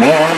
Yeah.